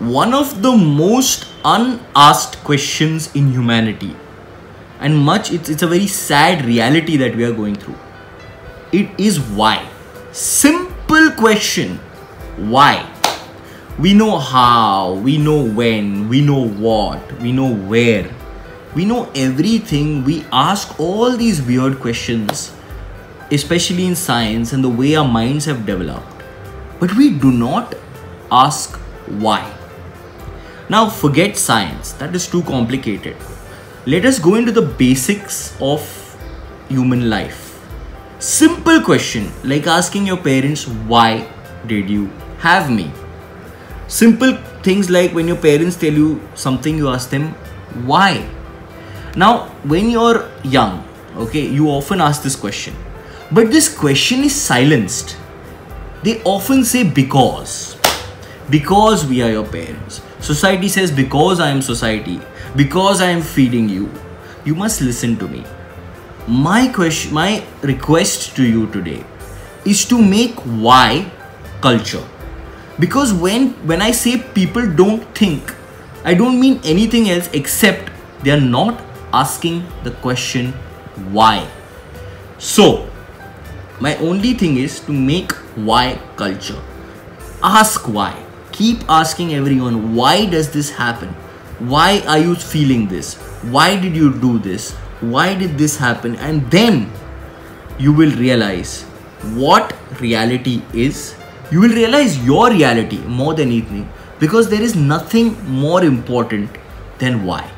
one of the most unasked questions in humanity. And much it's, it's a very sad reality that we are going through. It is why. Simple question. Why? We know how we know when we know what we know where. We know everything. We ask all these weird questions especially in science and the way our minds have developed. But we do not ask why now forget science that is too complicated let us go into the basics of human life. Simple question like asking your parents, why did you have me? Simple things like when your parents tell you something, you ask them, why? Now, when you're young, okay, you often ask this question, but this question is silenced. They often say, because. Because we are your parents. Society says, because I am society because I am feeding you, you must listen to me. My question, my request to you today is to make why culture. Because when when I say people don't think, I don't mean anything else except they are not asking the question why. So, my only thing is to make why culture. Ask why. Keep asking everyone why does this happen? why are you feeling this? Why did you do this? Why did this happen? And then you will realize what reality is. You will realize your reality more than anything because there is nothing more important than why